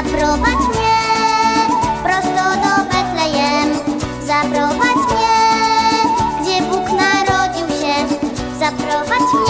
Zaprowadź mnie prosto do Betlejem. Zaprowadź mnie, gdzie Bóg narodził się. Zaprowadź mnie.